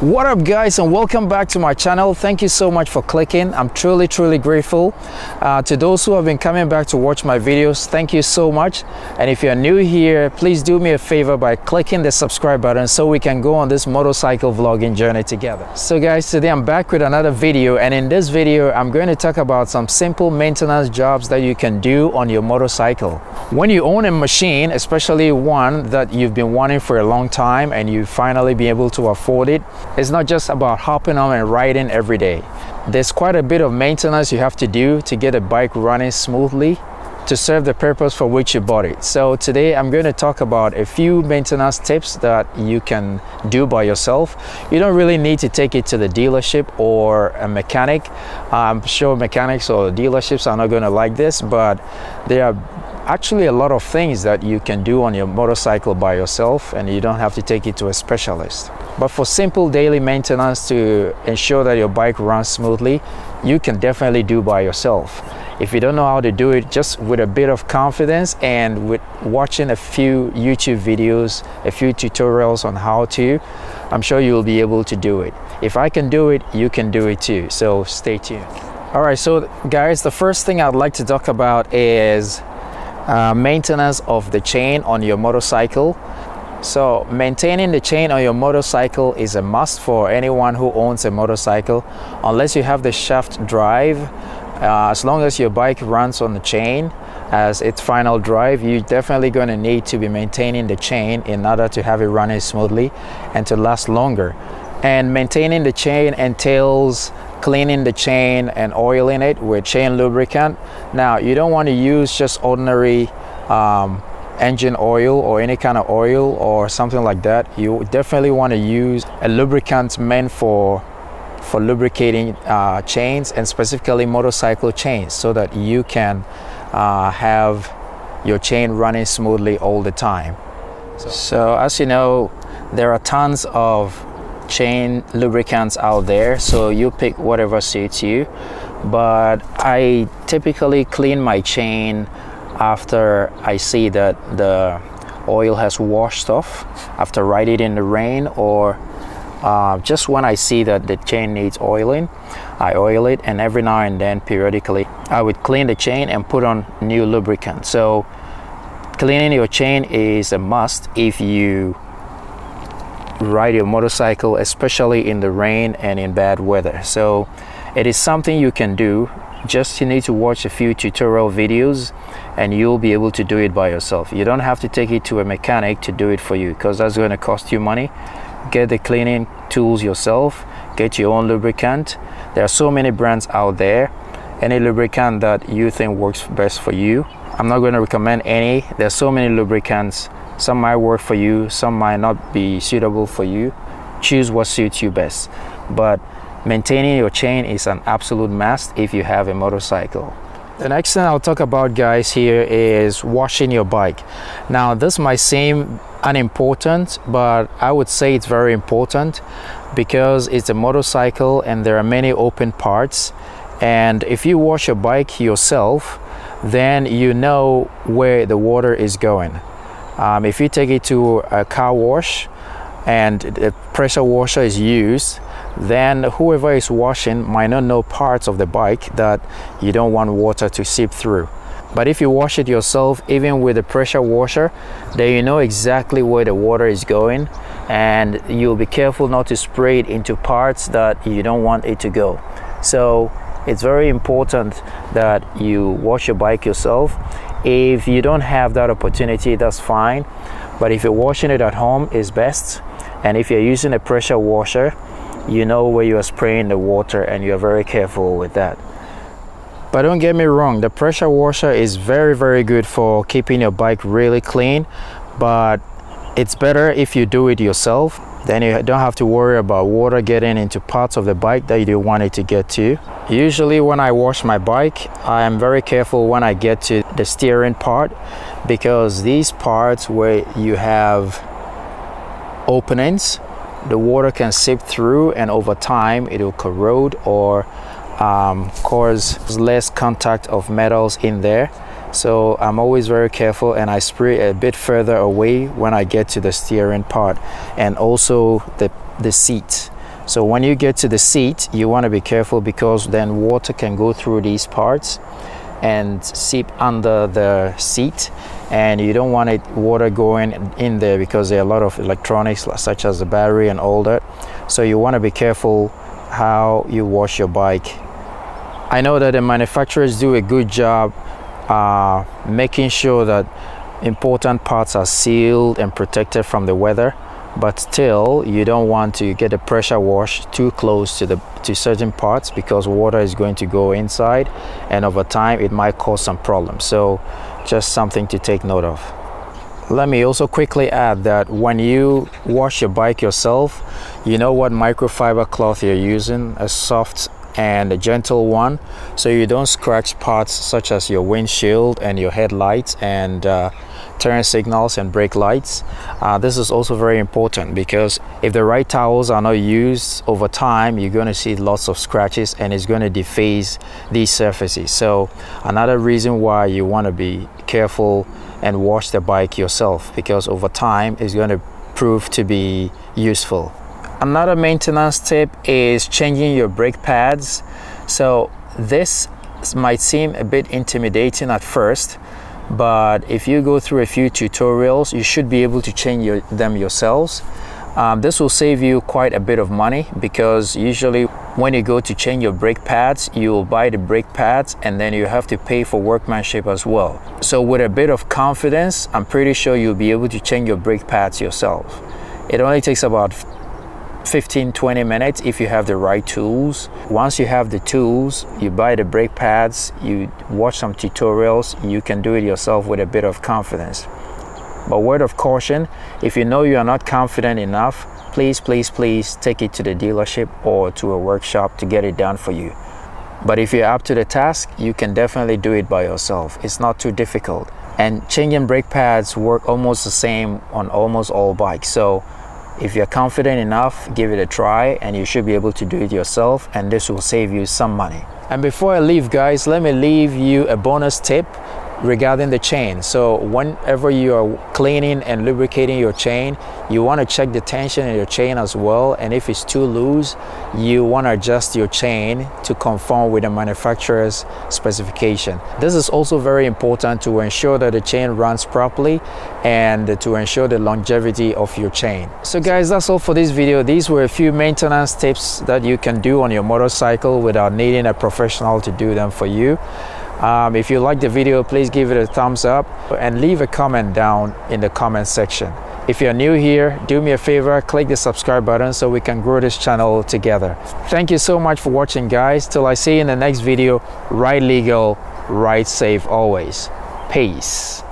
what up guys and welcome back to my channel. Thank you so much for clicking. I'm truly truly grateful. Uh, to those who have been coming back to watch my videos thank you so much. And if you're new here please do me a favor by clicking the subscribe button so we can go on this motorcycle vlogging journey together. So guys today i'm back with another video and in this video i'm going to talk about some simple maintenance jobs that you can do on your motorcycle. When you own a machine especially one that you've been wanting for a long time and you finally be able to afford it it's not just about hopping on and riding every day. There's quite a bit of maintenance you have to do to get a bike running smoothly to serve the purpose for which you bought it. So today I'm going to talk about a few maintenance tips that you can do by yourself. You don't really need to take it to the dealership or a mechanic. I'm sure mechanics or dealerships are not going to like this, but there are actually a lot of things that you can do on your motorcycle by yourself and you don't have to take it to a specialist. But for simple daily maintenance to ensure that your bike runs smoothly, you can definitely do by yourself. If you don't know how to do it, just with a bit of confidence and with watching a few YouTube videos, a few tutorials on how to, I'm sure you'll be able to do it. If I can do it, you can do it too. So stay tuned. All right, so guys, the first thing I'd like to talk about is uh, maintenance of the chain on your motorcycle. So maintaining the chain on your motorcycle is a must for anyone who owns a motorcycle unless you have the shaft drive. Uh, as long as your bike runs on the chain as its final drive you're definitely going to need to be maintaining the chain in order to have it running smoothly and to last longer. And maintaining the chain entails cleaning the chain and oiling it with chain lubricant. Now, you don't want to use just ordinary um, engine oil or any kind of oil or something like that. You definitely want to use a lubricant meant for for lubricating uh, chains and specifically motorcycle chains so that you can uh, have your chain running smoothly all the time. So, so as you know, there are tons of chain lubricants out there so you pick whatever suits you. But I typically clean my chain after I see that the oil has washed off after riding it in the rain or uh, just when I see that the chain needs oiling I oil it and every now and then periodically I would clean the chain and put on new lubricant so cleaning your chain is a must if you ride your motorcycle especially in the rain and in bad weather. So it is something you can do. Just you need to watch a few tutorial videos and you'll be able to do it by yourself. You don't have to take it to a mechanic to do it for you because that's going to cost you money. Get the cleaning tools yourself. Get your own lubricant. There are so many brands out there. Any lubricant that you think works best for you i'm not going to recommend any. There's so many lubricants some might work for you, some might not be suitable for you. Choose what suits you best. But maintaining your chain is an absolute must if you have a motorcycle. The next thing I'll talk about guys here is washing your bike. Now this might seem unimportant, but I would say it's very important because it's a motorcycle and there are many open parts. And if you wash your bike yourself, then you know where the water is going. Um, if you take it to a car wash and the pressure washer is used, then whoever is washing might not know parts of the bike that you don't want water to seep through. But if you wash it yourself, even with a pressure washer, then you know exactly where the water is going and you'll be careful not to spray it into parts that you don't want it to go. So it's very important that you wash your bike yourself if you don't have that opportunity, that's fine. But if you're washing it at home, is best. And if you're using a pressure washer, you know where you are spraying the water and you're very careful with that. But don't get me wrong, the pressure washer is very, very good for keeping your bike really clean. But it's better if you do it yourself then you don't have to worry about water getting into parts of the bike that you don't want it to get to. Usually when I wash my bike, I am very careful when I get to the steering part because these parts where you have openings, the water can seep through and over time it will corrode or um, cause less contact of metals in there so I'm always very careful and I spray a bit further away when I get to the steering part and also the, the seat. So when you get to the seat you want to be careful because then water can go through these parts and seep under the seat. And you don't want it water going in there because there are a lot of electronics such as the battery and all that. So you want to be careful how you wash your bike. I know that the manufacturers do a good job uh, making sure that important parts are sealed and protected from the weather but still you don't want to get a pressure wash too close to the to certain parts because water is going to go inside and over time it might cause some problems. So just something to take note of. Let me also quickly add that when you wash your bike yourself you know what microfiber cloth you're using? A soft and a gentle one so you don't scratch parts such as your windshield and your headlights and uh, turn signals and brake lights. Uh, this is also very important because if the right towels are not used over time, you're going to see lots of scratches and it's going to deface these surfaces. So another reason why you want to be careful and wash the bike yourself because over time it's going to prove to be useful. Another maintenance tip is changing your brake pads. So this might seem a bit intimidating at first, but if you go through a few tutorials you should be able to change your, them yourselves. Um, this will save you quite a bit of money because usually when you go to change your brake pads you will buy the brake pads and then you have to pay for workmanship as well. So with a bit of confidence I'm pretty sure you'll be able to change your brake pads yourself. It only takes about 15 20 minutes if you have the right tools. Once you have the tools you buy the brake pads you watch some tutorials you can do it yourself with a bit of confidence. But word of caution if you know you are not confident enough please please please take it to the dealership or to a workshop to get it done for you. But if you're up to the task you can definitely do it by yourself. It's not too difficult. And changing brake pads work almost the same on almost all bikes. So if you're confident enough, give it a try and you should be able to do it yourself and this will save you some money. And before I leave guys, let me leave you a bonus tip regarding the chain. So whenever you are cleaning and lubricating your chain, you want to check the tension in your chain as well. And if it's too loose, you want to adjust your chain to conform with the manufacturer's specification. This is also very important to ensure that the chain runs properly and to ensure the longevity of your chain. So guys, that's all for this video. These were a few maintenance tips that you can do on your motorcycle without needing a professional to do them for you. Um, if you like the video, please give it a thumbs up and leave a comment down in the comment section. If you're new here, do me a favor, click the subscribe button so we can grow this channel together. Thank you so much for watching guys. Till I see you in the next video, ride legal, ride safe always. Peace.